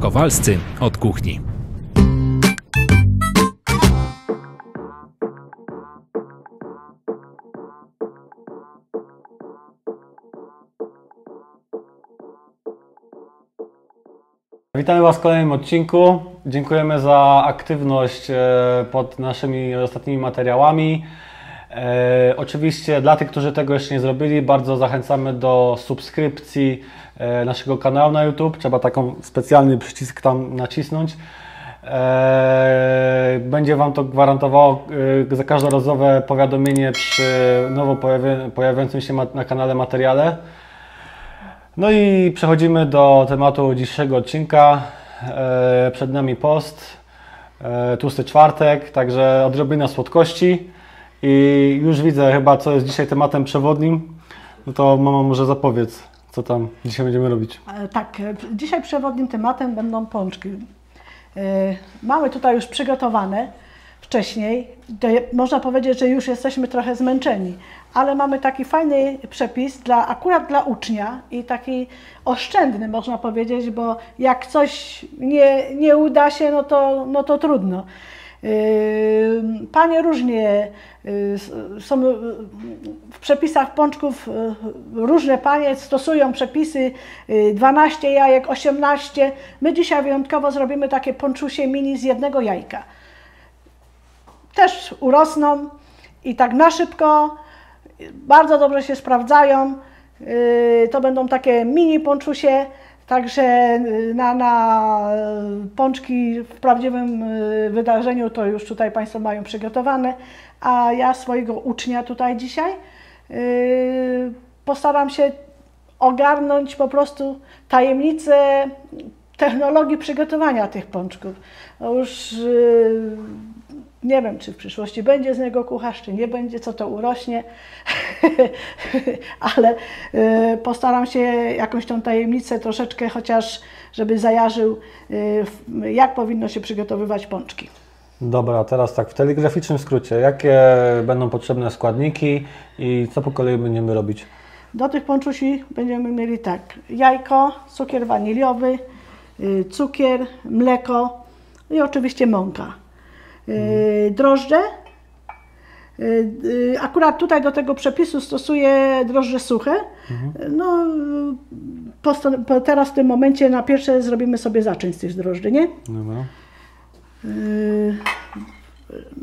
Kowalscy od kuchni. Witamy Was w kolejnym odcinku. Dziękujemy za aktywność e, pod naszymi ostatnimi materiałami. E, oczywiście dla tych, którzy tego jeszcze nie zrobili, bardzo zachęcamy do subskrypcji e, naszego kanału na YouTube. Trzeba taką specjalny przycisk tam nacisnąć. Będzie Wam to gwarantowało za każdorazowe powiadomienie przy nowo pojawi- pojawiającym się na kanale materiale. No i przechodzimy do tematu dzisiejszego odcinka. E, Przed nami post, e, tłusty czwartek, także odrobina słodkości. I już widzę chyba, co jest dzisiaj tematem przewodnim. No to mama może zapowiedz, co tam dzisiaj będziemy robić. E, Tak, dzisiaj przewodnim tematem będą pączki. Mamy tutaj już przygotowane wcześniej. Można powiedzieć, że już jesteśmy trochę zmęczeni, ale mamy taki fajny przepis dla, akurat dla ucznia i taki oszczędny można powiedzieć, bo jak coś nie, nie uda się, no to, no to trudno. Yy, Panie różnie yy, są yy, w przepisach pączków różne panie stosują przepisy yy, 12 jajek, 18. My dzisiaj wyjątkowo zrobimy takie pączusie mini z jednego jajka. Też urosną i tak na szybko bardzo dobrze się sprawdzają. Yy, To będą takie mini pączusie, także yy, na, na yy, pączki w prawdziwym wydarzeniu to już tutaj Państwo mają przygotowane, a ja swojego ucznia tutaj dzisiaj postaram się ogarnąć po prostu tajemnicę technologii przygotowania tych pączków. Już nie wiem, czy w przyszłości będzie z niego kucharz, czy nie będzie, co to urośnie, ale y, postaram się jakąś tą tajemnicę troszeczkę chociaż, żeby zajarzył, y, jak powinno się przygotowywać pączki. Dobra, teraz tak w telegraficznym skrócie, jakie będą potrzebne składniki i co po kolei będziemy robić? Do tych pączusi będziemy mieli tak, jajko, cukier waniliowy, y, cukier, mleko i oczywiście mąka. Y, Drożdże. Y, y, Akurat tutaj do tego przepisu stosuję drożdże suche. No, posta- po- teraz w tym momencie na pierwsze zrobimy sobie zaczyn z tych drożdży, nie?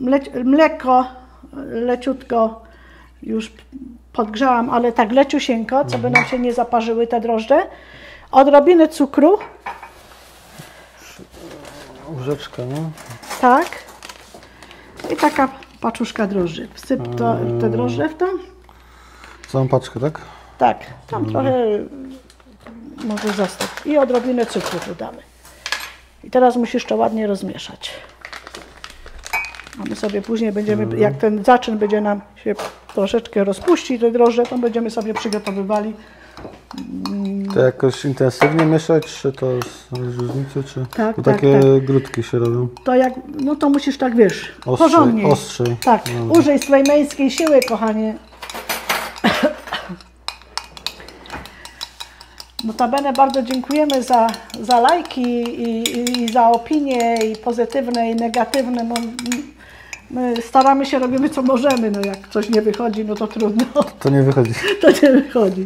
Mle- mleko leciutko już podgrzałam, ale tak leciusieńko, co by nam się nie zaparzyły te drożdże. Odrobinę cukru, Łyżeczka, no. tak. I taka paczuszka drożdży. Wsyp to, te drożdże w to. Całą paczkę, tak? Tak, tam trochę może zostać. I odrobinę cukru dodamy. I teraz musisz to ładnie rozmieszać. A my sobie później będziemy, jak ten zaczyn będzie nam się troszeczkę rozpuści, te drożdże, to będziemy sobie przygotowywali. To jakoś intensywnie mieszać, czy to z różnicy, czy Tak, Bo tak, takie tak. grudki się robią? To jak, no to musisz tak, wiesz, Ostrzej, porządnie. ostrzej. Tak, Dobra. użyj swojej męskiej siły, kochanie. Notabene bardzo dziękujemy za, za lajki i, i, i za opinie i pozytywne i negatywne. No, my staramy się, robimy co możemy. No jak coś nie wychodzi, no to trudno. To nie wychodzi. To nie wychodzi.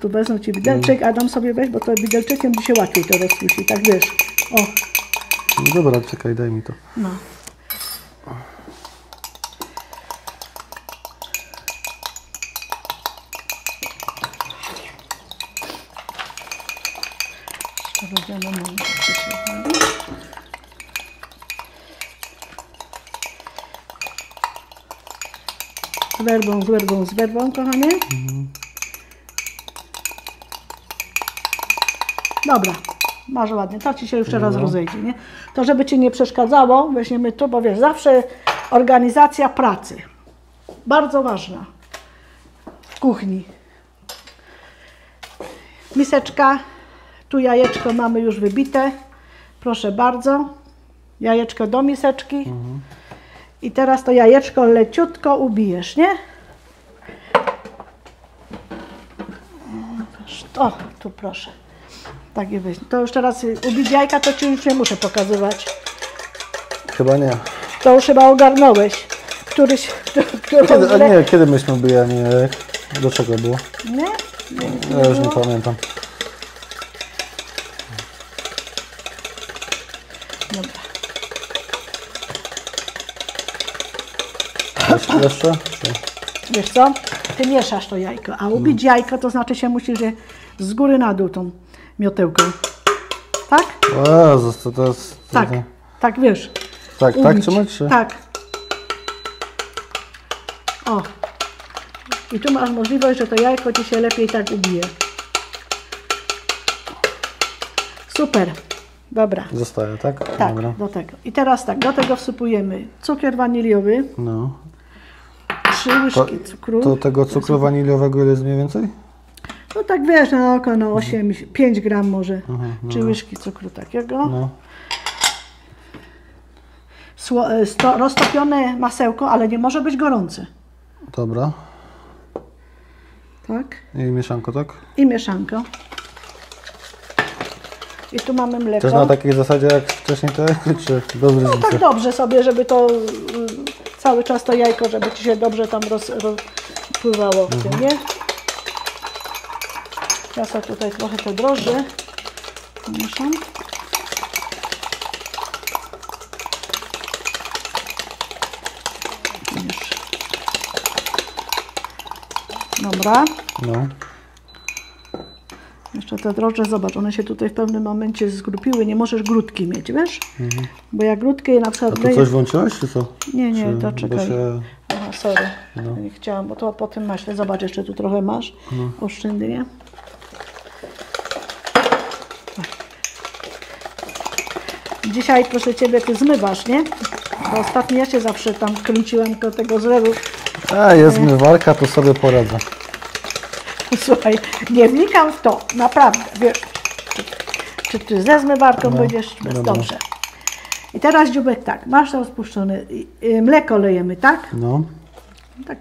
Tu wezmę Ci widelczyk, Adam sobie weź, bo to widelczykiem by się łatwiej to rozpuści. Tak wiesz. O, No dobra, czekaj, daj mi to. no. Będziemy przyciągnąć. Z werbą, z werbą, z werbą, kochanie. Dobra, masz ładnie. To ci się już teraz rozejdzie, nie? To żeby ci nie przeszkadzało, weźmiemy tu, bo wiesz, zawsze organizacja pracy. Bardzo ważna w kuchni. Miseczka, tu jajeczko mamy już wybite. Proszę bardzo. Jajeczko do miseczki. I teraz to jajeczko leciutko ubijesz, nie? O, tu proszę. Tak i weź. To już teraz y, ubić jajka, to Ci już nie muszę pokazywać. Chyba nie. To już chyba ogarnąłeś. Któryś, którą Kiedy, a nie, kiedy myśmy bijali jajek? Do czego było? Nie? Nie, Ja już nie było? pamiętam. Dobra. Jeszcze? jeszcze? Wiesz co? Ty mieszasz to jajko, a ubić jajko to znaczy się musisz je z góry na dół tą miotełką. Tak? O Jezus, to teraz... Tak. Tak, wiesz. Tak, tak trzymać? Czy? Tak. O. I tu masz możliwość, że to jajko Ci się lepiej tak ubije. Super. Dobra. Zostaje, tak? Tak, Dobra. do tego. I teraz tak, do tego wsypujemy cukier waniliowy, No. trzy To, łyżki cukru. to tego cukru waniliowego ile jest mniej więcej? No tak wiesz, na oko, no 8, 5 gram może. Trzy łyżki cukru takiego. No. Sło, e, sto, roztopione masełko, ale nie może być gorące. Dobra. Tak? I mieszanko, tak? I mieszanko. I tu mamy mleko. Też na takiej zasadzie jak wcześniej te, czy bez No tak dobrze sobie, żeby to y, cały czas to jajko, żeby ci się dobrze tam roz, rozpływało w tym, nie? Ja sobie tutaj trochę te drożdże mieszam. Już. Dobra. No. Jeszcze te drożdże, zobacz, one się tutaj w pewnym momencie zgrupiły. Nie możesz grudki mieć, wiesz? Bo jak grudki na Mhm. A przykład... tu coś włączyłeś, czy co? Nie, nie, Czy- to czekaj. Się... Aha, sorry. Nie chciałam, bo to po tym maśle. Zobacz, jeszcze tu trochę masz. Oszczędnie. Dzisiaj, proszę Ciebie, Ty zmywasz, nie? Bo ostatnio ja się zawsze tam kręciłem koło tego zlewu. A, jest zmywarka, to sobie poradzę. Słuchaj, nie wnikam w to, naprawdę, wiesz. Czy, czy Ty ze zmywarką będziesz, czy bez dobra. dobrze. I teraz, Dziubek, tak, masz rozpuszczone, y, mleko lejemy, tak? No. Tak.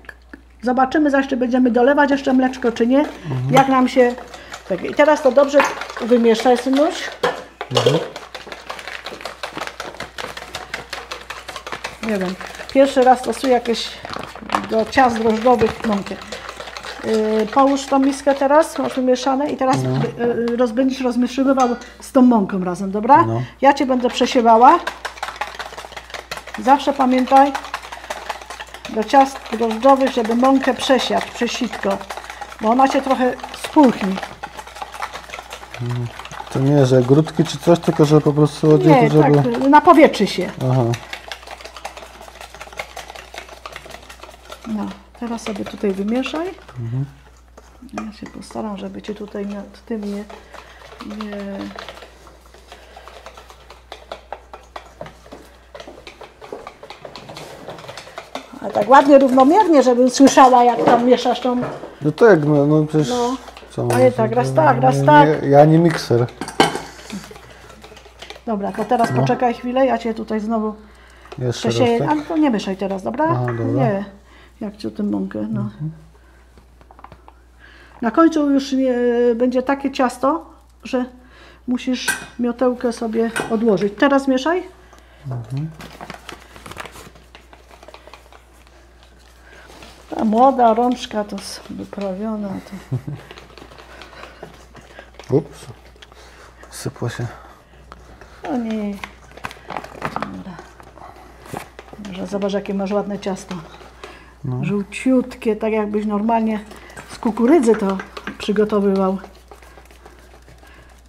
Zobaczymy zaś, czy będziemy dolewać jeszcze mleczko, czy nie. Jak nam się... Tak. I teraz to dobrze wymieszaj, synuś. Nie wiem. Pierwszy raz stosuję jakieś do ciast drożdżowych mąkę. Yy, połóż tą miskę teraz, masz wymieszane i teraz yy, roz, będziesz rozmieszywał z tą mąką razem, dobra? No. Ja Cię będę przesiewała. Zawsze pamiętaj, do ciast drożdżowych, żeby mąkę przesiać przez sitko, bo ona się trochę spulchni. To nie, że grudki czy coś, tylko że po prostu Nie, żeby... tak, napowietrzy się. Aha. No, teraz sobie tutaj wymieszaj. Ja się postaram, żeby Cię tutaj nad tym nie... nie... A tak ładnie, równomiernie, żebym słyszała, jak tam mieszasz tą... No tak, no, no przecież... No. Co Ale mówię, tak, to- raz tak, raz nie, tak. Nie, ja nie mikser. Dobra, to teraz poczekaj chwilę, ja Cię tutaj znowu Jeszcze raz, przesieję. tak? Ale to nie mieszaj teraz, dobra? Aha, dobra. Nie, jak Ci o tym mąkę, no. Na końcu już będzie takie ciasto, że musisz miotełkę sobie odłożyć. Teraz mieszaj. Ta młoda rączka to wyprawiona. To... Ups. Sypło się. O nie. Dobra. Może zobacz, jakie masz ładne ciasto. Żółciutkie, tak jakbyś normalnie z kukurydzy to przygotowywał.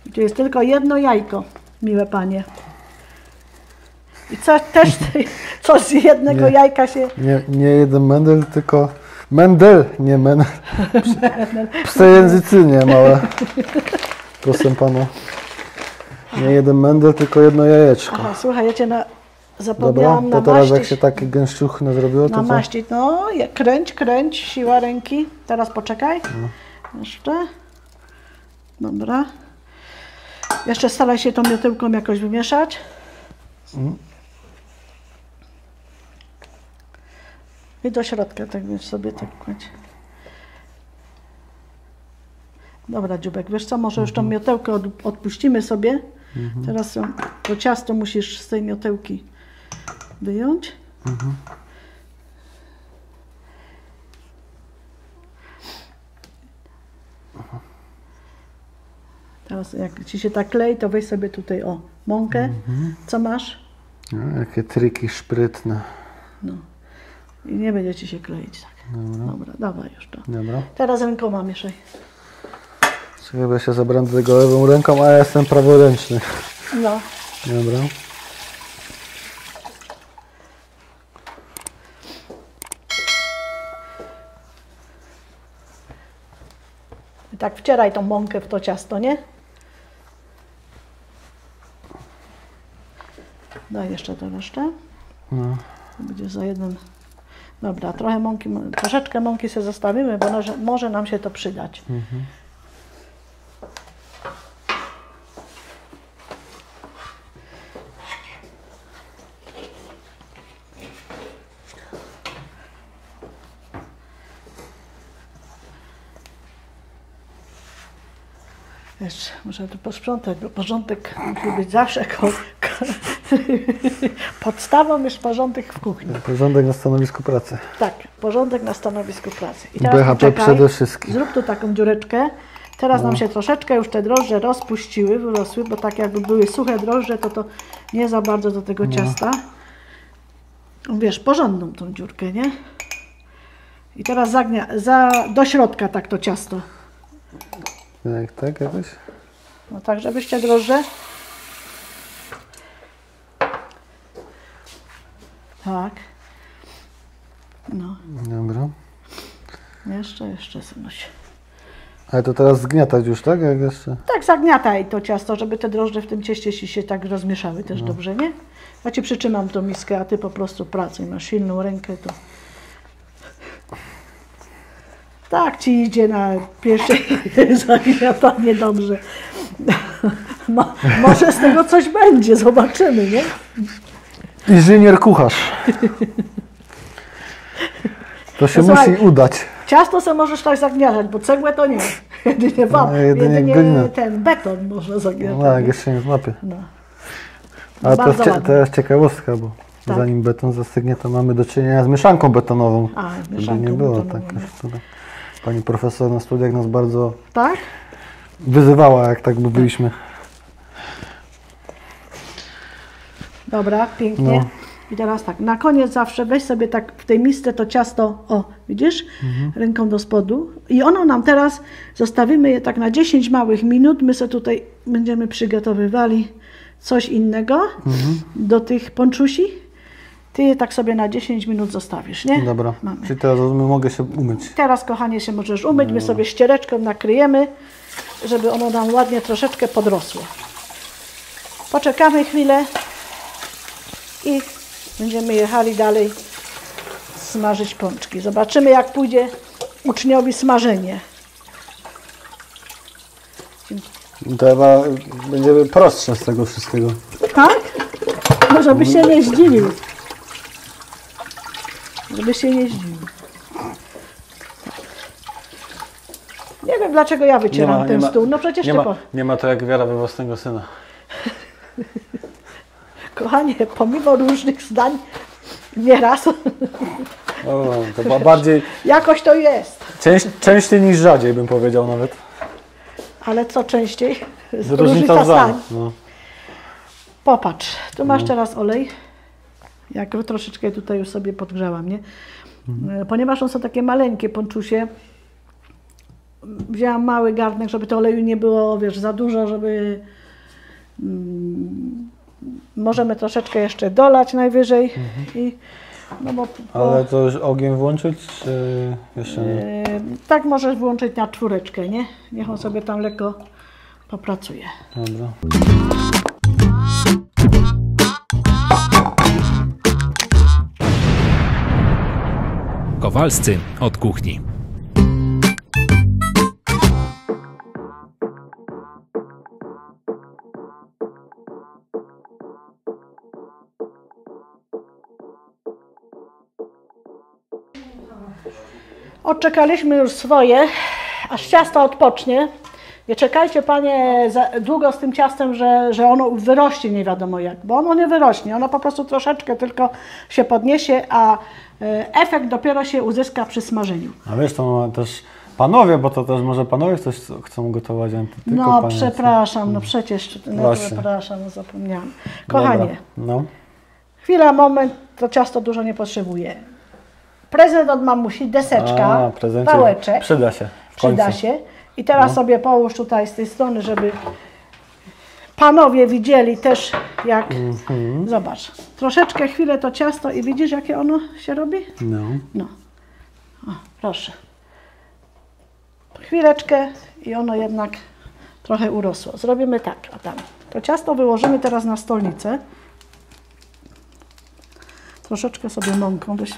I tu jest tylko jedno jajko, miłe panie. I co, też coś z jednego Nie. jajka się... Nie, nie jeden mendel, tylko... Mendel, nie men. Przejęzycynie małe. Proszę pana. Nie jeden mendel, tylko jedno jajeczko. Aha, słuchaj, ja cię na... Dobra, zapomniałam to teraz jak się takie gęściuchne zrobiło, to co? Namaścić. No, je- kręć, kręć, siła ręki. Teraz poczekaj. No. Jeszcze. Dobra. Jeszcze staraj się tą miotełką jakoś wymieszać. I do środka tak wiesz sobie tak kładź. Dobra, Dziubek, wiesz co, może już tą miotełkę od, odpuścimy sobie. Teraz ją, to ciasto musisz z tej miotełki wyjąć. Teraz jak ci się tak klei, to weź sobie tutaj o mąkę. Co masz? No, jakie triki szprytne. I nie będzie ci się kleić tak. Dobra, dawaj już to. Dobra. Teraz rękoma mieszaj. Bo ja się zabrałem do tego lewą ręką, a ja jestem praworęczny. No. Dobra. I tak wcieraj tą mąkę w to ciasto, nie? Daj jeszcze to resztę. No. Będzie za jeden. Dobra, trochę mąki, troszeczkę mąki sobie zostawimy, bo może, może nam się to przydać. Wiesz, muszę tu posprzątać, bo porządek musi być zawsze ko- ko- podstawą jest porządek w kuchni. Porządek na stanowisku pracy. Tak, porządek na stanowisku pracy. I BHP poczekaj, przede wszystkim. Zrób tu taką dziureczkę. Teraz nam się troszeczkę już te drożdże rozpuściły, wyrosły, bo tak jakby były suche drożdże, to to nie za bardzo do tego ciasta. Wiesz, porządną tą dziurkę, nie? I teraz zagnia, za, do środka tak to ciasto. Jak tak jakoś? No tak, żebyście drożdże. Tak. No, Dobra. jeszcze, jeszcze synuś. Ale to teraz zgniatać już, tak? Jak jeszcze? Tak, zagniataj to ciasto, żeby te drożdże w tym cieście ci się tak rozmieszały też dobrze, nie? Ja ci przytrzymam tą miskę, a ty po prostu pracuj. Masz silną rękę, to... Tak ci idzie na pierwsze zagniatanie dobrze. Mo, może z tego coś będzie, zobaczymy, nie? Inżynier kucharz. To się No słuchaj. musi udać. Ciasto sobie możesz tak zagniatać, bo cegłę to nie. Jedynie, wam, No, jedynie jedynie ten beton można No zagniatać. tak, nie? jeszcze nie złapię. No. Ale to jest, cie, to jest ciekawostka, bo Tak. zanim beton zastygnie, to mamy do czynienia z mieszanką betonową. A, mieszanką nie było betonową, tak. Pani profesor na studiach nas bardzo Tak? wyzywała, jak tak mówiliśmy. Dobra, pięknie. No. I teraz tak, na koniec zawsze weź sobie tak w tej misce to ciasto, o, widzisz, Mhm. ręką do spodu. I ono nam teraz, zostawimy je tak na 10 małych minut. My sobie tutaj będziemy przygotowywali coś innego Mhm. do tych ponczusi. Ty je tak sobie na 10 minut zostawisz, nie? Dobra, Mamy. czyli teraz mogę się umyć. Teraz, kochanie, się możesz umyć. No. My sobie ściereczką nakryjemy, żeby ono nam ładnie troszeczkę podrosło. Poczekamy chwilę i będziemy jechali dalej smażyć pączki. Zobaczymy, jak pójdzie uczniowi smażenie. To chyba będziemy prostsze z tego wszystkiego. Tak? No, żeby się nie zdziwił. Żeby się nie zdziwił. Nie wiem, dlaczego ja wycieram ten stół. No przecież nie ma, po... nie ma to jak wiara we własnego syna. Kochanie, pomimo różnych zdań, nieraz, O, to ba- bardziej, jakoś to jest. częś, częściej niż rzadziej bym powiedział nawet. Ale co częściej? Różnica zdań. No. Popatrz, tu masz teraz olej. Ja go troszeczkę tutaj już sobie podgrzałam, nie? E, Ponieważ one są takie maleńkie ponczusie, wzięłam mały garnek, żeby to oleju nie było, wiesz, za dużo, żeby... Mm, możemy troszeczkę jeszcze dolać najwyżej i... No bo, bo Ale to już ogień włączyć, czy jeszcze nie? e, tak możesz włączyć na czwóreczkę, nie? Niech on sobie tam lekko popracuje. Dobra. Kowalscy od kuchni. Odczekaliśmy już swoje, aż ciasto odpocznie. Nie czekajcie Panie długo z tym ciastem, że, że ono wyrośnie nie wiadomo jak, bo ono nie wyrośnie, ono po prostu troszeczkę tylko się podniesie, a efekt dopiero się uzyska przy smażeniu. A wiesz, to też panowie, bo to też może panowie coś chcą gotować, a No panie. przepraszam, no przecież, no Właśnie. przepraszam, no zapomniałam. Dobra. Kochanie, No. chwila, moment, to ciasto dużo nie potrzebuje. Prezent od mamusi, deseczka, A, prezencie. pałeczek. Przyda się. Przyda się. I teraz sobie połóż tutaj z tej strony, żeby panowie widzieli też jak. Mhm. Zobacz, troszeczkę chwilę to ciasto i widzisz jakie ono się robi? No. No. O, proszę. Chwileczkę i ono jednak trochę urosło. Zrobimy tak, Adam. To ciasto wyłożymy teraz na stolnicę. Troszeczkę sobie mąką weź.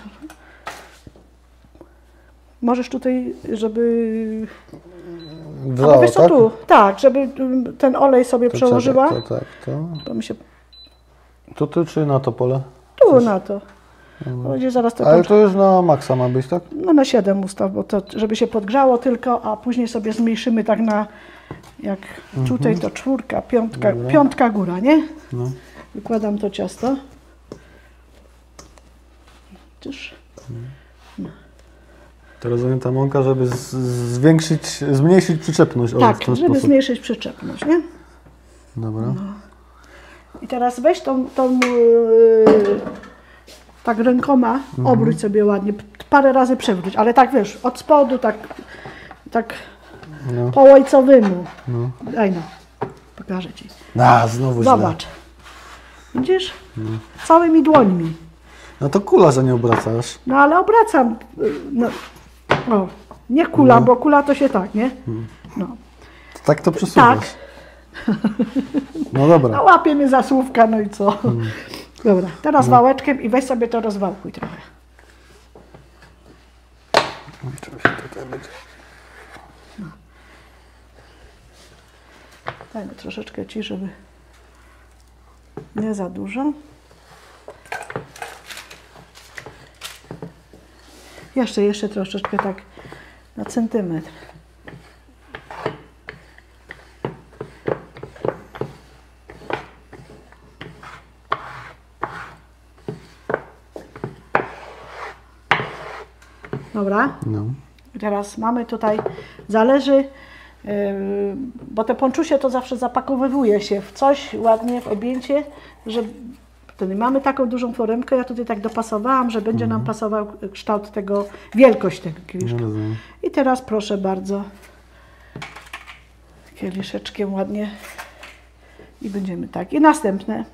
Możesz tutaj, żeby... Wrzało, Ale wiesz co tak? tu? Tak, żeby mm, ten olej sobie To przełożyła. czekaj, To tak, to. To mi się To tu czy na to pole? tu na to. Będzie zaraz to Ale to już na maksa ma być, tak? No na 7 ustaw, bo to, żeby się podgrzało tylko, a później sobie zmniejszymy tak na, jak tutaj to czwórka, piątka, piątka góra, nie? No. Wykładam to ciasto. Widzisz? To rozumiem ta mąka, żeby zwiększyć, zmniejszyć przyczepność. Tak, żeby sposób. zmniejszyć przyczepność, nie? Dobra. I teraz weź tą, tą yy, tak rękoma, Mhm. obróć sobie ładnie, parę razy przewróć, ale tak wiesz, od spodu, tak, tak No. po ojcowemu. No. Daj no, pokażę Ci. A, znowu źle. Zobacz. Widzisz? Całymi dłońmi. No to kula, że nie obracasz. No ale obracam. y, No, o, nie kula, No. bo kula to się tak, nie? No. To tak to przesuwasz. Tak. No dobra. No łapie mnie za słówka, no i co? Hmm. Dobra, teraz No. wałeczkiem i weź sobie to rozwałkuj trochę. Dajmy troszeczkę ci, żeby nie za dużo. Jeszcze, jeszcze troszeczkę tak na centymetr. Dobra. No. Teraz mamy tutaj, zależy, yy, bo te ponczusie to zawsze zapakowywuje się w coś ładnie, w objęcie, że wtedy mamy taką dużą foremkę, ja tutaj tak dopasowałam, że będzie nam pasował kształt tego, wielkość tego kieliszka. I teraz proszę bardzo, kieliszeczkiem ładnie i będziemy tak. I następne,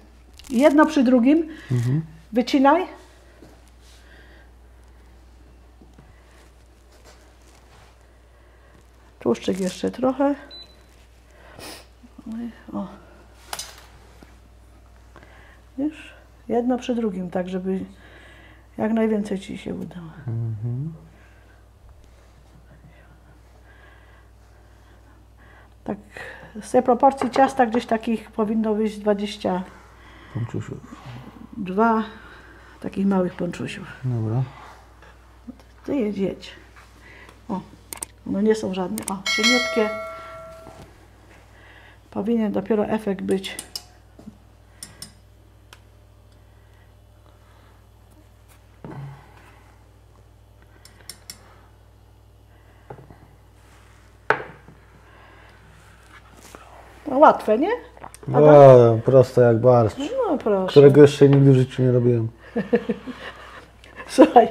jedno przy drugim, wycinaj. Tłuszczyk jeszcze trochę. O. Wiesz? Jedno przy drugim, tak żeby jak najwięcej Ci się udało. Tak z tej proporcji ciasta gdzieś takich powinno wyjść 22 Ponczusiu. takich małych ponczusiów. Dobra. Ty jedź, jedź. O, no nie są żadne. O, cieniutkie. Powinien dopiero efekt być. No łatwe, nie? O, proste jak barszcz. No proszę. Którego jeszcze nigdy w życiu nie robiłem. Słuchaj,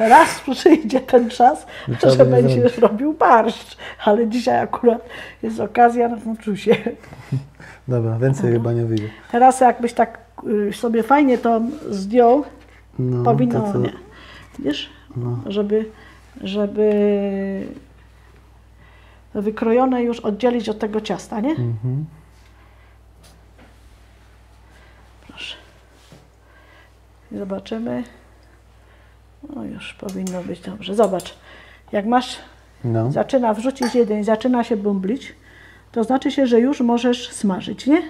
raz przyjdzie ten czas, trzeba że będzie będziesz robił barszcz, ale dzisiaj akurat jest okazja na Monczusie. Dobra, więcej chyba nie wyjdzie. Teraz jakbyś tak y, sobie fajnie to zdjął, No, powinno, to co- nie, wiesz, żeby, żeby to wykrojone już oddzielić od tego ciasta, nie? Mhm. Proszę. Zobaczymy. No już powinno być dobrze. Zobacz, jak masz No. zaczyna wrzucić jeden i zaczyna się bąblić, to znaczy się, że już możesz smażyć, nie?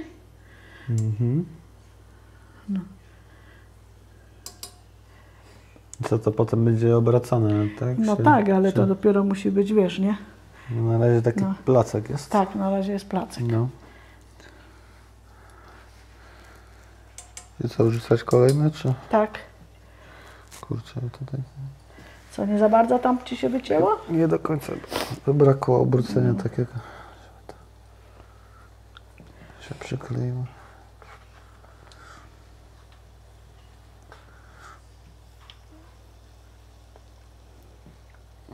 Co to potem będzie obracane, tak? No Czy- tak, ale czy- to dopiero musi być, wiesz, nie? No, na razie taki No. placek jest. Tak, na razie jest placek. No. I co, rzucać kolejne, czy? Tak. Kurczę, tutaj Co, nie za bardzo tam ci się wycięło? nie do końca wybrakło obrócenia takiego. Się przykleiło.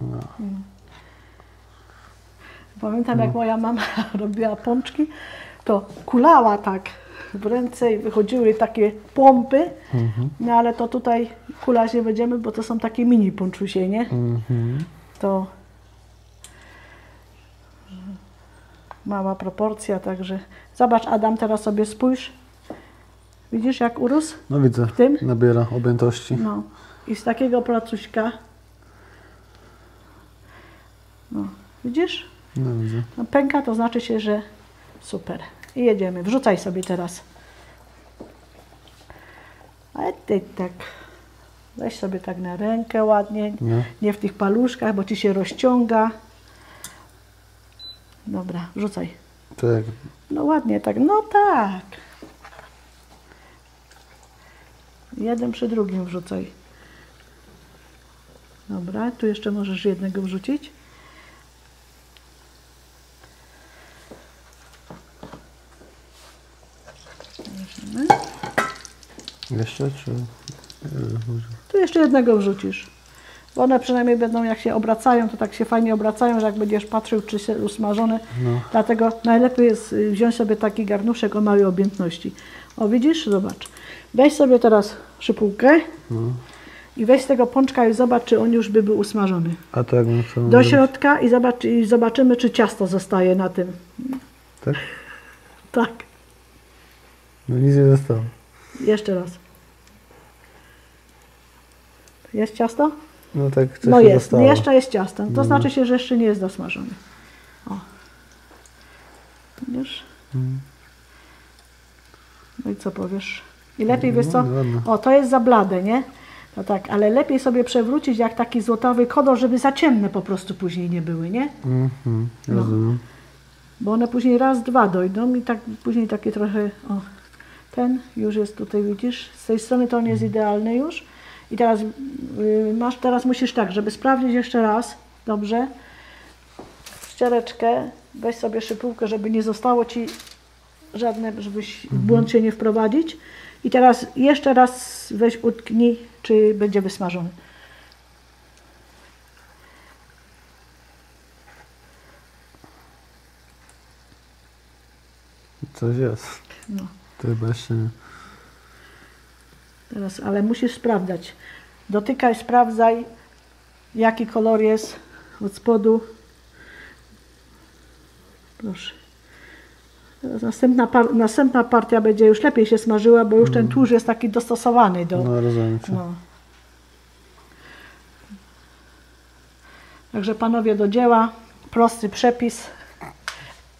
No. Pamiętam, jak moja mama robiła pączki, to kulała tak w ręce i wychodziły takie pompy, no ale to tutaj kulać nie będziemy, bo to są takie mini pączusie, nie? Mhm. To mała proporcja, także zobacz Adam, teraz sobie spójrz. Widzisz jak urósł? No widzę, tym? nabiera objętości. No i z takiego placuśka, no widzisz? No widzę. No, pęka to znaczy się, że super. I jedziemy. Wrzucaj sobie teraz. Ale ty tak. Weź sobie tak na rękę ładnie. No. Nie w tych paluszkach, bo ci się rozciąga. Dobra, wrzucaj. To jak No ładnie tak. No tak. Jeden przy drugim wrzucaj. Dobra, tu jeszcze możesz jednego wrzucić. Jeszcze, czy... Tu jeszcze jednego wrzucisz. Bo one przynajmniej będą, jak się obracają, to tak się fajnie obracają, że jak będziesz patrzył, czy się usmażone. No. Dlatego najlepiej jest y, wziąć sobie taki garnuszek o małej objętności. O widzisz? Zobacz. Weź sobie teraz szypułkę No. i weź z tego pączka i zobacz, czy on już by był usmażony. A co mamy Do środka i, zobacz, i zobaczymy, czy ciasto zostaje na tym. Tak? Tak. No nic nie zostało. Jeszcze raz. Jest ciasto? No tak, coś No jest, zostało. jeszcze jest ciasto. To No. znaczy się, że jeszcze nie jest dosmażony. O. Widzisz? Mm. No i co powiesz? I lepiej, wiesz co? No. O, to jest za blade, nie? No tak, ale lepiej sobie przewrócić jak taki złotowy kolor, żeby za ciemne po prostu później nie były, nie? Mhm, No. rozumiem. Bo one później raz, dwa dojdą i tak później takie trochę, o, ten już jest tutaj, widzisz? Z tej strony to on jest idealny już. I teraz y, masz, teraz musisz tak, żeby sprawdzić jeszcze raz, dobrze? Ściereczkę, weź sobie szypułkę, żeby nie zostało Ci żadne, żebyś w błąd się nie wprowadzić. I teraz jeszcze raz weź utknij, czy będzie wysmażony. Coś jest. No. To chyba jeszcze nie. Teraz, ale musisz sprawdzać. Dotykaj, sprawdzaj, jaki kolor jest od spodu. Proszę. Teraz następna, par, następna partia będzie już lepiej się smażyła, bo już ten tłuszcz jest taki dostosowany do. No rozumiem cię. No. Także panowie do dzieła. Prosty przepis.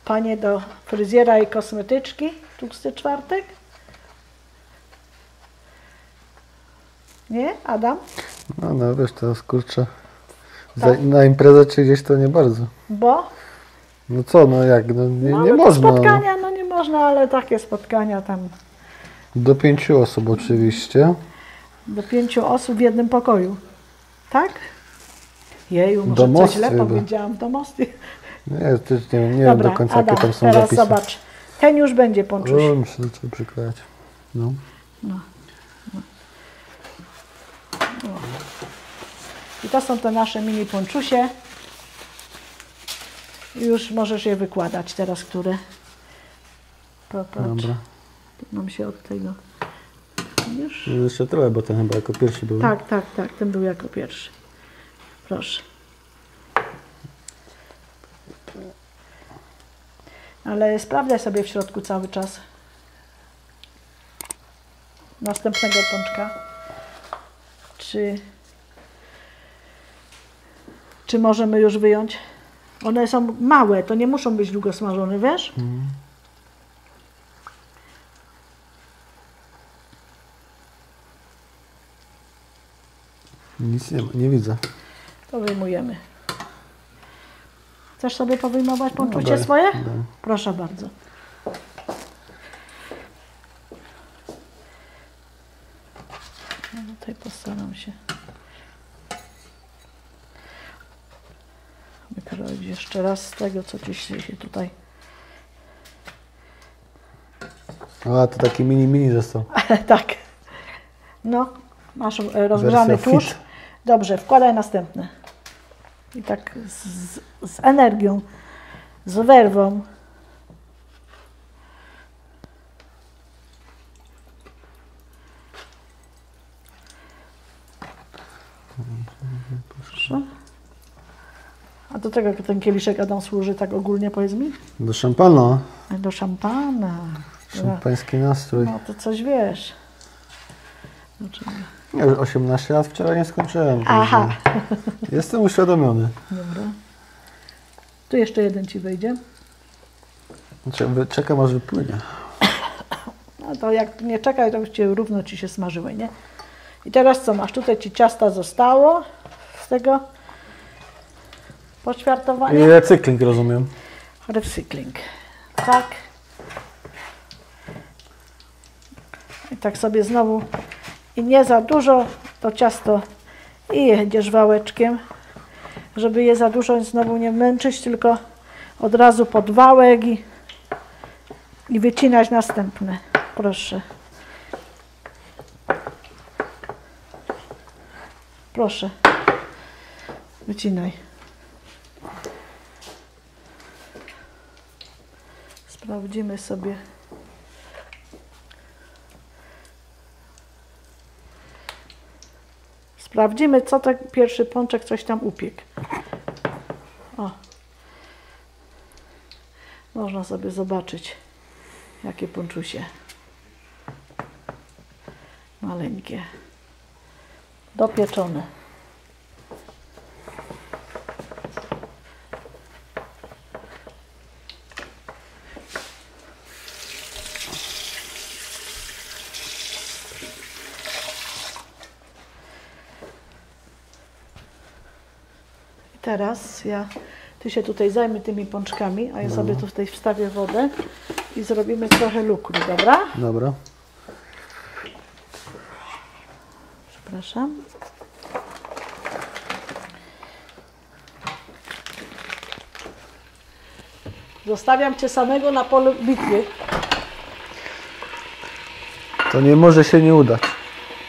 Panie do fryzjera i kosmetyczki. Tłusty czwartek. Nie, Adam? No, no wiesz, teraz kurczę. Tak. na imprezę czy gdzieś to nie bardzo. Bo? No co, no jak, no nie, No, nie można. no. spotkania, no nie można, ale takie spotkania tam Do pięciu osób oczywiście. do pięciu osób w jednym pokoju. Tak? Jeju, może Domostwie coś źle powiedziałam. Domosty. Nie, też nie, nie Dobra, wiem do końca Adam, jakie tam są teraz zapisy. zobacz. Ten już będzie ponczuś. O, muszę to trzeba przyklejać. No. I to są te nasze mini ponczusie. Już możesz je wykładać teraz, które. Popatrz. Dobra. Tu nam się od tego. Widzisz? Jeszcze trochę, bo ten chyba jako pierwszy był. Tak, tak, tak. Ten był jako pierwszy. Proszę. Ale sprawdzaj sobie w środku cały czas. Następnego pączka. Czy, czy możemy już wyjąć? One są małe, to nie muszą być długo smażone, wiesz? Nic nie, ma, nie widzę. To wyjmujemy. Chcesz sobie powyjmować pączucie daj, swoje? daj. Proszę bardzo. No tutaj postaram się wykroić jeszcze raz z tego, co gdzieś się tutaj... A, to taki mini, mini został. tak. No, masz e, rozgrzany tłuszcz. Dobrze, wkładaj następne. I tak z, z, energią, z werwą. Proszę. A do czego ten kieliszek Adam służy tak ogólnie, powiedz mi? Do szampana. Do szampana. Szampański nastrój. No to coś wiesz. Znaczy, Nie, już 18 lat wczoraj nie skończyłem. Aha. Jestem uświadomiony. Dobra. Tu jeszcze jeden ci wejdzie. Znaczy, Czekam aż wypłynie. No to jak nie czekaj, to cię równo ci się smażyły, nie? I teraz co masz? Tutaj ci ciasta zostało z tego I poćwiartowania. recykling rozumiem. Recykling. Tak. I tak sobie znowu i nie za dużo to ciasto i jedziesz wałeczkiem, żeby je za dużo znowu nie męczyć, tylko od razu pod wałek i, i wycinać następne. Proszę. Proszę. Wycinaj. Sprawdzimy sobie. Sprawdzimy, co ten pierwszy pączek coś tam upiekł. O. Można sobie zobaczyć, jakie pączusie. Maleńkie. Dopieczone. I teraz ja, ty się tutaj zajmę tymi pączkami, a ja sobie tutaj wstawię wodę i zrobimy trochę lukru, dobra? Dobra. Przepraszam. Zostawiam Cię samego na polu bitwy. To nie może się nie udać.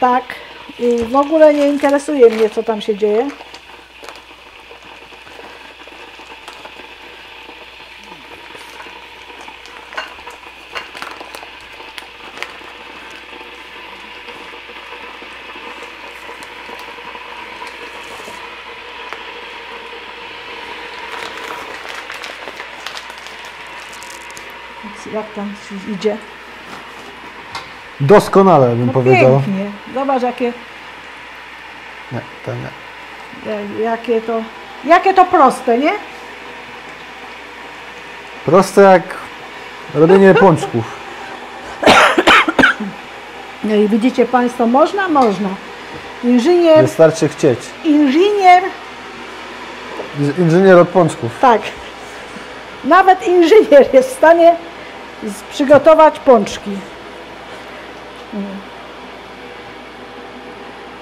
Tak. I w ogóle nie interesuje mnie, co tam się dzieje. Więc Jak tam ci idzie? Doskonale bym No powiedział. pięknie. Zobacz, jakie, Nie, to nie. Ja- Jakie to, jakie to proste, nie? Proste jak robienie pączków. No i widzicie Państwo, można? Można. Inżynier, Wystarczy chcieć. inżynier, Inżynier od pączków. tak. Nawet inżynier jest w stanie przygotować pączki.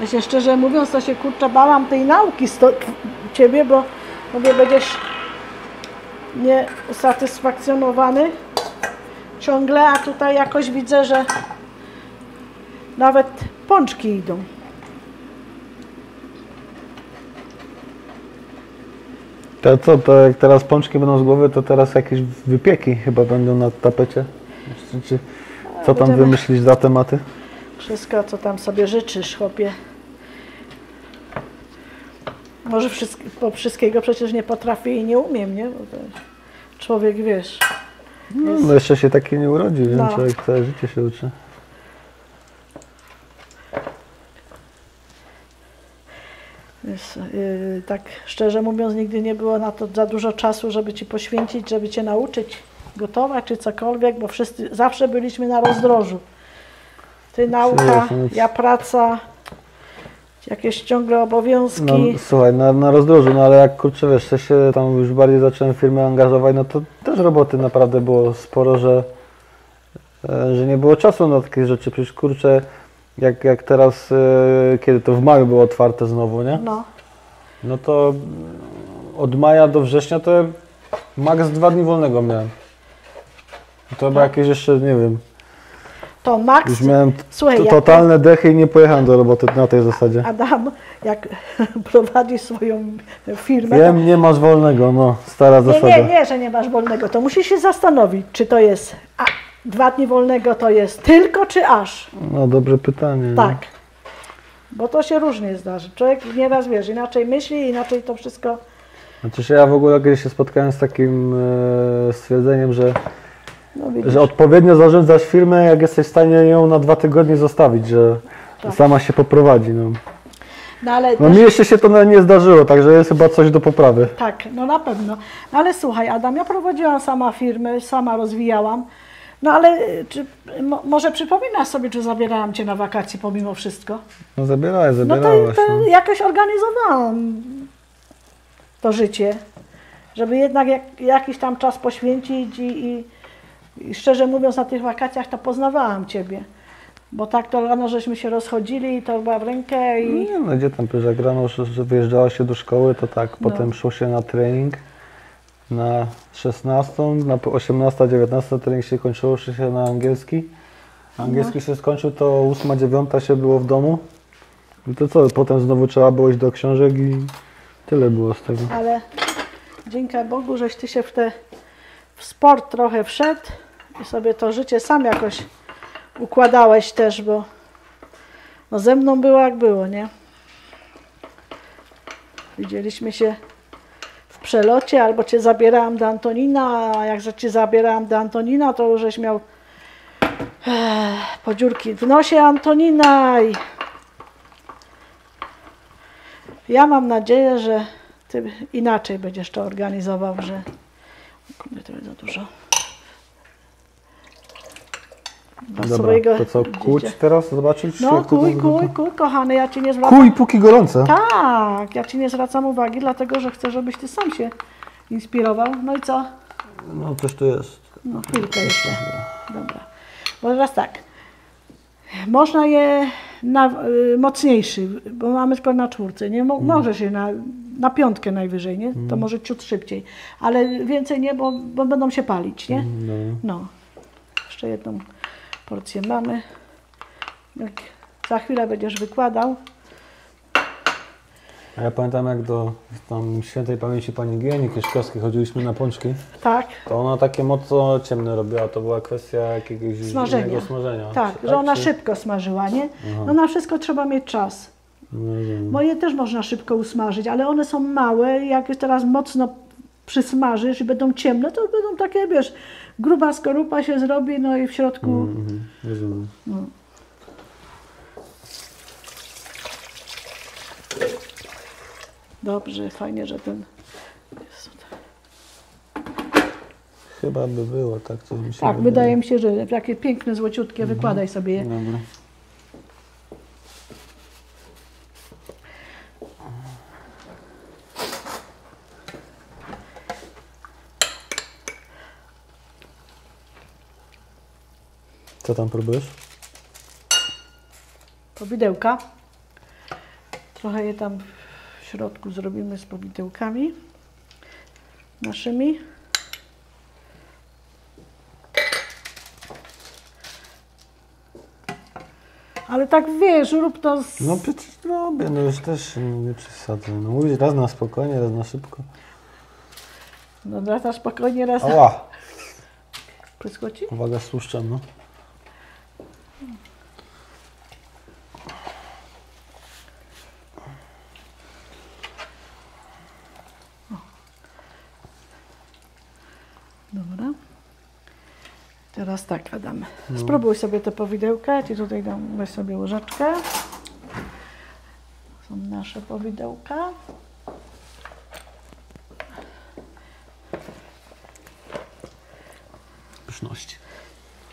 Ja się szczerze mówiąc, to się kurczę bałam tej nauki sto, Ciebie, bo mówię, będziesz nieusatysfakcjonowany ciągle, a tutaj jakoś widzę, że nawet pączki idą. To co, to jak teraz pączki będą z głowy, to teraz jakieś wypieki chyba będą na tapecie. Czy, czy, co tam Będziemy- wymyślić za tematy? Wszystko, co tam sobie życzysz, chłopie. Może wszystko, bo wszystkiego przecież nie potrafię i nie umiem, nie? Bo człowiek, wiesz, No, no jeszcze się taki nie urodził, nie? No. Człowiek całe życie się uczy. Wiesz, yy, tak szczerze mówiąc, nigdy nie było na to za dużo czasu, żeby ci poświęcić, żeby cię nauczyć gotować czy cokolwiek, bo wszyscy zawsze byliśmy na rozdrożu. Ty nauka, Przyjechać. ja praca. Jakieś ciągle obowiązki. No słuchaj, na, na rozdrożu, no ale jak kurczę wiesz, ja się tam już bardziej zacząłem firmę angażować, no to też roboty naprawdę było sporo, że, e, że nie było czasu na takie rzeczy. Przecież kurczę, jak, jak teraz, e, kiedy to w maju było otwarte znowu, nie? No, No to od maja do września to maks dwa dni wolnego miałem. To chyba jakieś jeszcze, nie wiem, to Max, już miałem słuchaj, t- jak totalne dechy i nie pojechałem do roboty na tej zasadzie. Adam, jak prowadzi swoją firmę, Wiem, nie masz wolnego, no, stara nie, zasada. nie, nie, że nie masz wolnego, to musisz się zastanowić, czy to jest a, dwa dni wolnego to jest tylko, czy aż. No, dobre pytanie. nie? Tak. Bo to się różnie zdarzy. Człowiek nieraz wiesz, inaczej myśli, inaczej to wszystko. Znaczy ja w ogóle kiedyś się spotkałem z takim e, stwierdzeniem, że, No że odpowiednio zarządzasz firmę, jak jesteś w stanie ją na dwa tygodnie zostawić, że Tak. sama się poprowadzi. No. No ale no też, mi jeszcze się to nie zdarzyło, także jest chyba coś do poprawy. tak, no na pewno. No ale słuchaj, Adam, ja prowadziłam sama firmy, sama rozwijałam. No ale y, czy, mo, może przypominasz sobie, czy zabierałam Cię na wakacje pomimo wszystko? No zabierałeś, No to, to no. jakoś organizowałam to życie, żeby jednak jak, jakiś tam czas poświęcić i, i, i szczerze mówiąc na tych wakacjach to poznawałam Ciebie. Bo tak to rano żeśmy się rozchodzili i to była w rękę i Nie no, gdzie tam, jak rano, wyjeżdżała się do szkoły, to tak, No. potem szło się na trening na 16, na 18, 19 trening się kończyło, się na angielski. Angielski się skończył, to 8, 9 się było w domu. I to co, potem znowu trzeba było iść do książek i tyle było z tego. ale dzięki Bogu, żeś Ty się w te w sport trochę wszedł i sobie to życie sam jakoś układałeś też, bo no ze mną było jak było, nie? Widzieliśmy się przelocie, albo Cię zabierałam do Antonina, a jak że Cię zabierałam do Antonina, to już żeś miał podziurki w nosie Antonina i ja mam nadzieję, że Ty inaczej będziesz to organizował, że kurde, to za dużo. Dla Dobra, swojego to co, kuć dziecię. teraz, zobaczyć? No kuj, kuj, kuj, kochany, ja Ci nie zwracam... Kuj, póki gorące. Tak, ja Ci nie zwracam uwagi, dlatego że chcę, żebyś Ty sam się inspirował. No i co? No coś tu jest. No chwilkę jeszcze. Dobra. Bo teraz tak. Można je na y, mocniejszy, bo mamy tylko na czwórce. Nie Mo, może się na, na piątkę najwyżej, nie? To może ciut szybciej. Ale więcej nie, bo, bo będą się palić, nie? No. No. Jeszcze jedną porcję mamy. Jak za chwilę będziesz wykładał. A ja pamiętam jak do tam świętej pamięci pani Gieni Kieszkowskiej chodziliśmy na pączki, Tak, to ona takie mocno ciemne robiła, to była kwestia jakiegoś smażenia. smażenia. Tak, Czy że ona czy- szybko smażyła, nie? Aha. No na wszystko trzeba mieć czas. No. Moje też można szybko usmażyć, ale one są małe. Jak teraz mocno przysmażysz i będą ciemne, to będą takie, wiesz, gruba skorupa się zrobi, no i w środku. Mhm, rozumiem. Dobrze, fajnie, że ten. Chyba by było, tak? Coś mi się Tak, wydaje mi się, że takie piękne, złociutkie, wykładaj sobie je. Dobra. Co tam próbujesz? Powidełka. Trochę je tam w środku zrobimy z powidełkami naszymi. Ale tak wiesz, rób to z... No przecież robię, no już też nie przesadzę. No mówisz raz na spokojnie, raz na szybko. No raz na spokojnie, raz na... Ała! Pryskło ci? Uwaga, słuszczam, no. Dobra. Teraz tak, Adam. Spróbuj sobie te powidełka. Ja Ci tutaj dam, weź sobie łyżeczkę. Są nasze powidełka. Pyszności.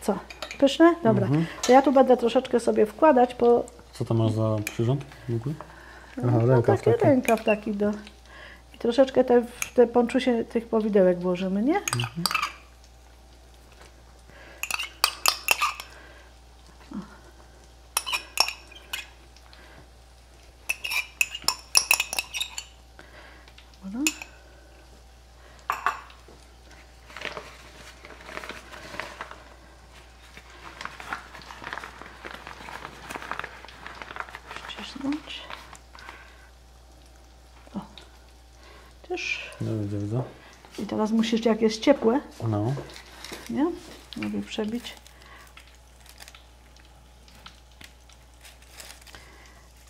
Co? Pyszne? Dobra. To ja tu będę troszeczkę sobie wkładać, bo Co to masz za przyrząd w ogóle? Aha, no, rękaw taki taki. rękaw taki do... I troszeczkę te, w te ponczusie tych powidełek włożymy, nie? Dobra. Ścisnąć. O. Też. No widzę, widzę. I teraz musisz, jak jest ciepłe, No. nie? Żeby przebić.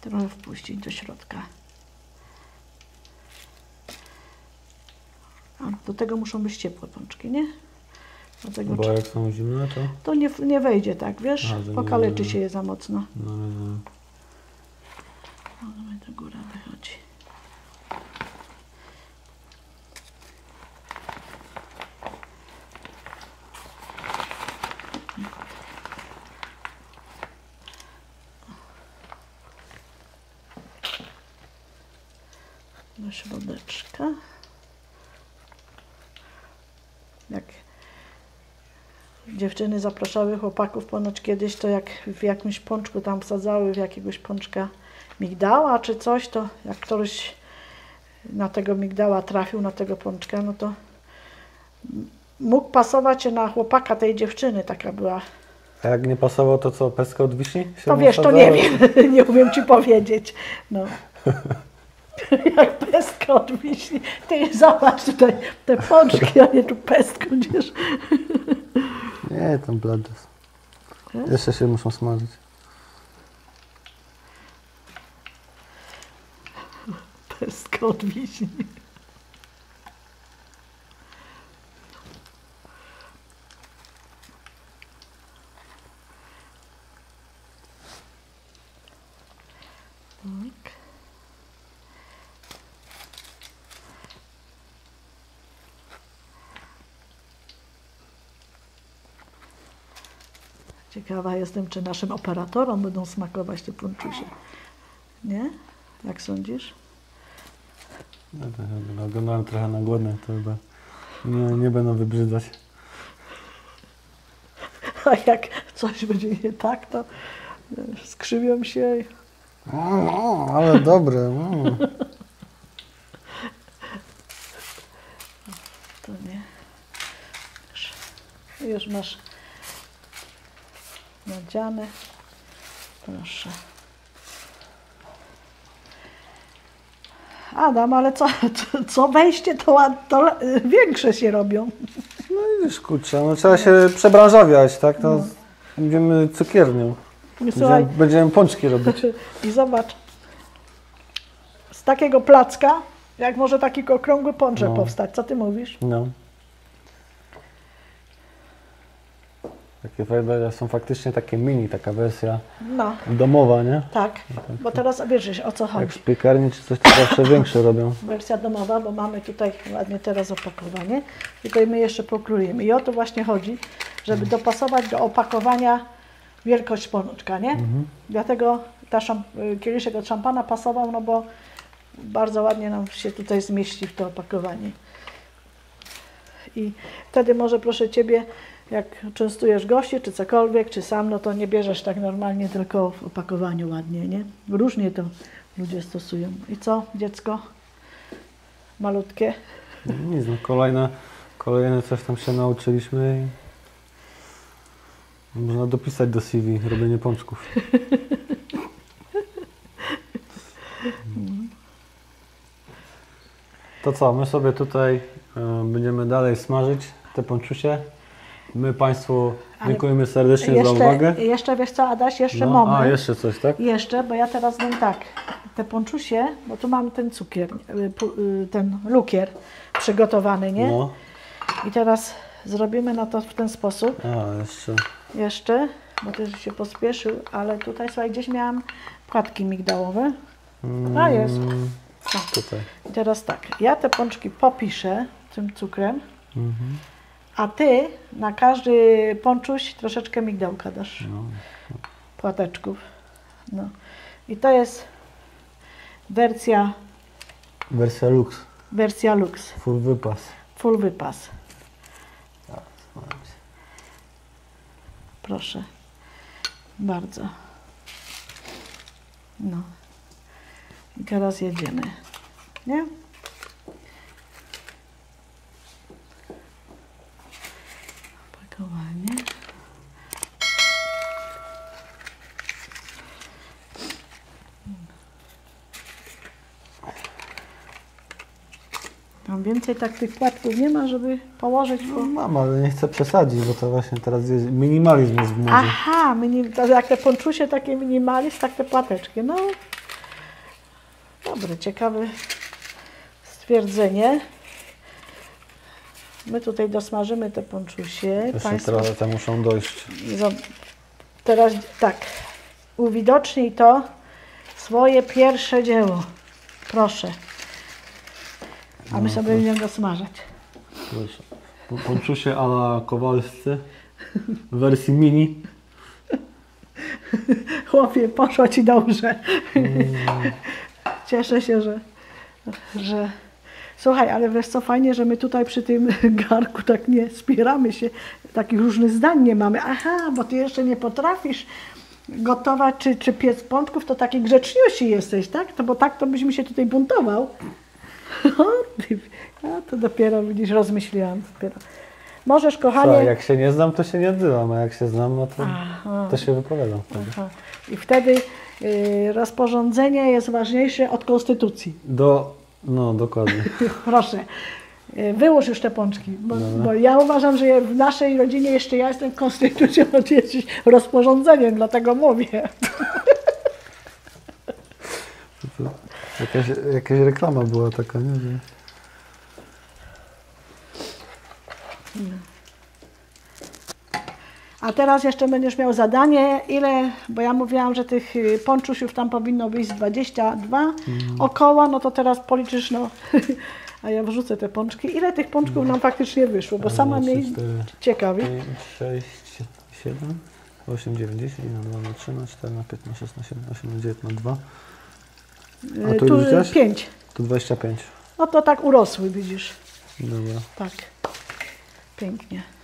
Trochę wpuścić do środka. A do tego muszą być ciepłe pączki, nie? Do tego Bo jak są zimne, to... to nie, nie wejdzie tak, wiesz? Aha, że nie- Pokaleczy się je za mocno. No, no, no. Mi do góra wychodzi. Do środeczka. Jak dziewczyny zapraszały chłopaków ponoć kiedyś, to jak w jakimś pączku tam wsadzały w jakiegoś pączka migdała czy coś, to jak któryś na tego migdała trafił, na tego pączka, no to mógł pasować na chłopaka tej dziewczyny, taka była. A jak nie pasował, to co, pestka od wiśni? się To wiesz, to nie wiem, nie umiem Ci powiedzieć. No. Jak pestka od wiśni. Ty zobacz tutaj te pączki, a nie tu pestką gdzieś. Nie, tam blades. Hmm? Jeszcze się muszą smażyć. Pestka od wiśni. Tak. Ciekawa jestem, czy naszym operatorom będą smakować te ponczusie. Nie? Jak sądzisz? No, no, oglądałem trochę na głodne, to chyba nie, nie będą wybrzydzać. A jak coś będzie nie tak, to skrzywią się. i- O, ale dobre. mm. To nie. Już, już masz nadziane. Proszę. Adam, ale co, co, co wejście, to, to większe się robią. No i wiesz, kurczę, no trzeba się przebranżawiać, tak? To będziemy cukiernią. Słuchaj, Będziemy, będziemy pączki robić. i zobacz, z takiego placka, jak może taki okrągły pączek No. powstać. Co ty mówisz? No. Takie są faktycznie takie mini, taka wersja No, domowa, nie? tak. Bo teraz wiesz o co Jak chodzi. w piekarni czy coś, to zawsze większe robią. Wersja domowa, bo mamy tutaj ładnie teraz opakowanie. Tylko my jeszcze pokrojemy. I o to właśnie chodzi, żeby dopasować do opakowania wielkość pączka, nie? Dlatego ta y, kieliszek od szampana pasował, no bo bardzo ładnie nam się tutaj zmieści w to opakowanie. I wtedy może proszę Ciebie, jak częstujesz gości, czy cokolwiek, czy sam, no to nie bierzesz tak normalnie, tylko w opakowaniu ładnie, nie? Różnie to ludzie stosują. I co, dziecko? Malutkie. Nic, no kolejne, kolejne coś tam się nauczyliśmy i można dopisać do CV robienie pączków. To co, my sobie tutaj e, będziemy dalej smażyć te pączusie. My Państwu dziękujemy serdecznie za Jeszcze, uwagę. jeszcze wiesz co, Adaś, jeszcze No, moment. a, jeszcze coś, tak? Jeszcze, bo ja teraz dam tak, te ponczusie, bo tu mam ten cukier, y, y, ten lukier przygotowany, nie? No. I teraz zrobimy na to w ten sposób A, jeszcze. jeszcze, bo też się pospieszył, ale tutaj, słuchaj, gdzieś miałam płatki migdałowe. A, jest. Mm, O. Tutaj. I teraz tak, ja te pączki popiszę tym cukrem, Mhm. A Ty na każdy pączuś troszeczkę migdałka dasz. No. płateczków. No. I to jest wersja, Wersja Lux, wersja Lux, full wypas. full wypas. Proszę. Bardzo. No. I teraz jedziemy. Nie? Opakowanie. Tam więcej tak tych płatków nie ma, żeby położyć, bo... No mam, ale nie chcę przesadzić, bo to właśnie teraz jest minimalizm jest w modzie. Aha, mini, to jak te ponczusie takie minimalizm, tak te płateczki. No, dobre, ciekawe stwierdzenie. My tutaj dosmażymy te ponczusie. Jeszcze Państwo trochę muszą dojść. teraz tak, uwidocznij to swoje pierwsze dzieło. Proszę. A my sobie będziemy dosmażać. Proszę. Po- Ponczusie a la Kowalscy w wersji mini. Chłopie, poszło Ci dobrze. Cieszę się, że, że... Słuchaj, ale wiesz co, fajnie, że my tutaj przy tym garku tak nie spieramy się, takich różnych zdań nie mamy. Aha, bo Ty jeszcze nie potrafisz gotować czy, czy piec pączków, to taki grzeczniusi jesteś, tak? To bo tak to byś mi się tutaj buntował. O, ty, a to dopiero, widzisz, rozmyśliłam dopiero. Możesz, kochanie... Słuchaj, jak się nie znam, to się nie odzywam, a jak się znam, no to, Aha. to się wypowiadam wtedy. Aha. I wtedy y, rozporządzenie jest ważniejsze od konstytucji. Do, no dokładnie. Proszę, y, wyłóż już te pączki, bo, bo ja uważam, że w naszej rodzinie jeszcze ja jestem konstytucją, jesteś rozporządzeniem, dlatego mówię. Jakaś, jakaś reklama była taka, nie wiem. A teraz jeszcze będziesz miał zadanie, ile, bo ja mówiłam, że tych y, pączusiów tam powinno być z 22 około, no to teraz policzysz, no, a ja wrzucę te pączki. Ile tych pączków nam faktycznie wyszło, bo sama mnie ciekawi. 5, 6, 7, 8, 9, 10, na 2, na 3, na 4, na 5, na 6, na 7, na 8, na 9, na 2. A Y, tu tu już widziałeś? 5. Tu 25. No to tak urosły, widzisz. Dobra. Tak. Pięknie.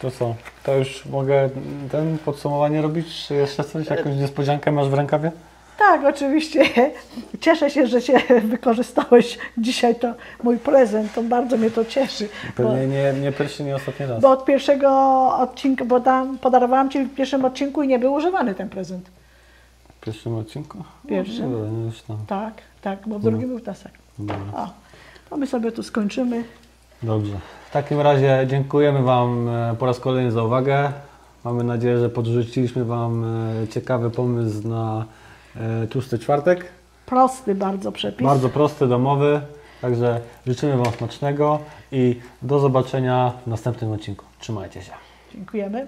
To co? To już mogę ten podsumowanie robić? Czy jeszcze coś? Jakąś niespodziankę masz w rękawie? Tak, oczywiście. Cieszę się, że się wykorzystałeś dzisiaj to mój prezent. To bardzo mnie to cieszy. Bo, Pewnie nie, nie pierwszy, nie ostatni raz. bo od pierwszego odcinka, bo tam podarowałam Ci w pierwszym odcinku i nie był używany ten prezent. W pierwszym odcinku? Pierwszym. No, dobra, no już tam. Tak, tak, bo w drugim był tasek. Dobra. O, to my sobie tu skończymy. Dobrze. W takim razie dziękujemy Wam e, po raz kolejny za uwagę. Mamy nadzieję, że podrzuciliśmy Wam e, ciekawy pomysł na e, tłusty czwartek. Prosty bardzo przepis. Bardzo prosty, domowy. Także życzymy Wam smacznego i do zobaczenia w następnym odcinku. Trzymajcie się. Dziękujemy.